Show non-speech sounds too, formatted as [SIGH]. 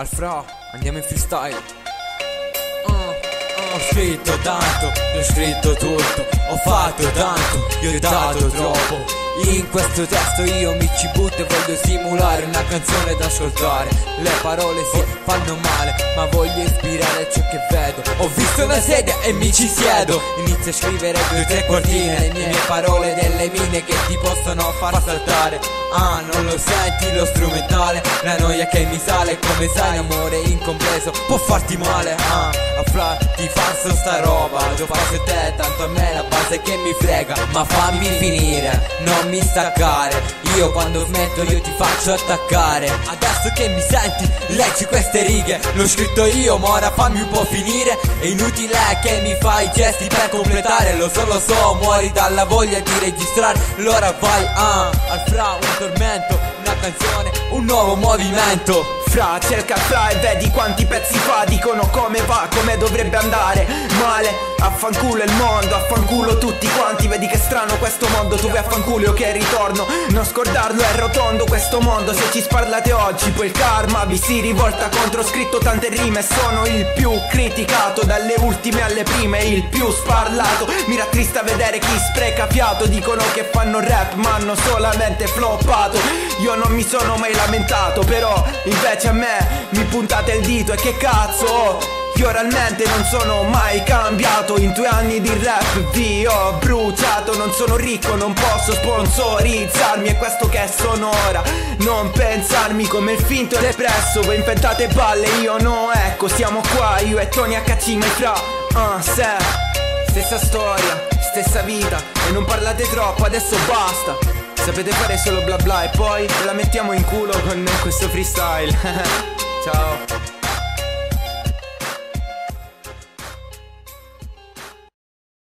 Al fra, andiamo in freestyle. Uh, Ho scritto tanto, ho scritto tutto, ho fatto tanto, io ho dato troppo. In questo testo io mi ci butto e voglio simulare una canzone da ascoltare. Le parole si fanno male, ma voglio ispirare ciò che vedo. Ho visto una sedia e mi ci siedo. Inizio a scrivere due o tre quartine, le mie parole delle mine che ti possono far saltare. Ah, non lo senti lo strumentale, la noia che mi sale, come sai l'amore incompreso può farti male. Ah, a fra ti falso sta roba, lo faccio te, tanto a me la base che mi frega, ma fammi finire, non mi staccare. Io quando smetto io ti faccio attaccare. Adesso che mi senti, leggi queste righe, l'ho scritto io, ma ora fammi un po' finire. È inutile che mi fai gesti per completare, lo so, lo so, muori dalla voglia di registrare. Allora vai, ah, al fra un tormento, una canzone, un nuovo movimento. Fra, cerca fra e vedi quanti pezzi fa. Dicono come va, come dovrebbe andare. Male, affanculo il mondo Affanculo tutti quanti. Vedi che strano questo mondo Tu vai affanculo io che ritorno. Non scordarlo è rotondo questo mondo. Se ci sparlate oggi poi il karma Vi si rivolta contro. Ho scritto tante rime Sono il più criticato. Dalle ultime alle prime Il più sparlato. Mi rattrista vedere chi spreca fiato. Dicono che fanno rap ma hanno solamente floppato Io non mi sono mai lamentato Però invece a me mi puntate il dito e che cazzo. Io realmente non sono mai cambiato In due anni di rap vi ho bruciato. Non sono ricco, non posso sponsorizzarmi È questo che sono ora. Non pensarmi come il finto e depresso Voi inventate balle, io no Ecco, siamo qua, io e Tony HC mai fra. Uh, se Stessa storia, stessa vita E non parlate troppo, adesso basta Sapete fare solo bla bla e poi la mettiamo in culo con questo freestyle. [LAUGHS] Ciao